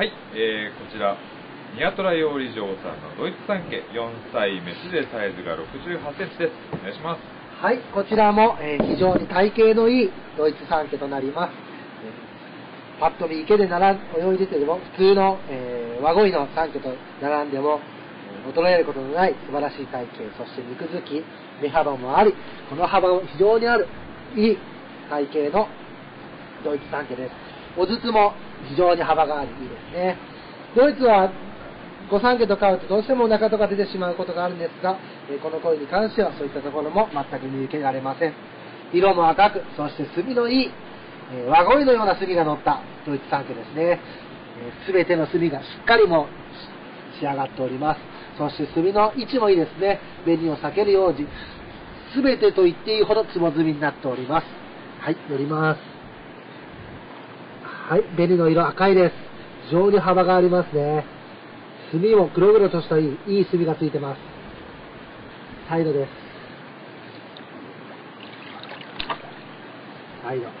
はい、えー、こちら、ニワトラ養理場さんのドイツ産家4歳メスでサイズが68センチです。お願いします。はい、こちらも、えー非常に体型のいいドイツ産家となります。えーパッと見池で並ん泳いでても普通の、えー、和鯉の産家と並んでもえー衰えることのない素晴らしい体型そして肉付き目幅もありこの幅も非常にあるいい体型のドイツ産家ですおずつも非常に幅がありいいですね。ドイツは御三家と飼うとどうしてもお腹とか出てしまうことがあるんですが、えこの鯉に関してはそういったところも全く見受けられません。色も赤くそして墨のいい、え和鯉のような墨が乗ったドイツ三家ですね。すべ、全ての墨がしっかりも仕上がっております。そして墨の位置もいいですね。紅を避けるように全てと言っていいほどつぼ積みになっております。はい乗ります。はい紅の色赤いです。非常に幅がありますね。墨も黒々としたいいいい墨がついてます。サイドです。サイド。は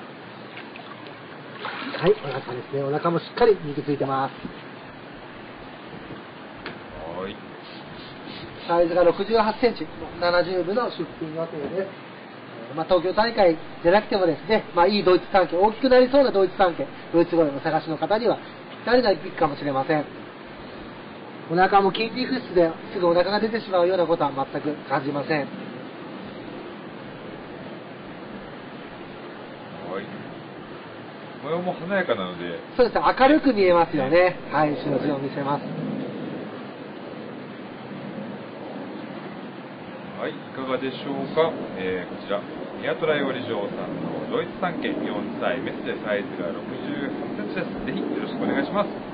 いお腹ですね。お腹もしっかり肉ついてます。はーい。サイズが68センチ、70部の出品予定です。えーまあ、東京大会じゃなくてもですね、まあ、いいドイツ産家、大きくなりそうなドイツ産家、ドイツ語をお探しの方には、ぴったりな一匹かもしれません。お腹も筋肉質ですぐお腹が出てしまうようなことは全く感じません。はい。模様も華やかなので、そうですね、明るく見えますよね。はい、後ろ地を見せます。はい、いかがでしょうか？えー、こちら、ニアトライオリジョーさんのドイツ産家4歳メスでサイズが68センチです。ぜひよろしくお願いします。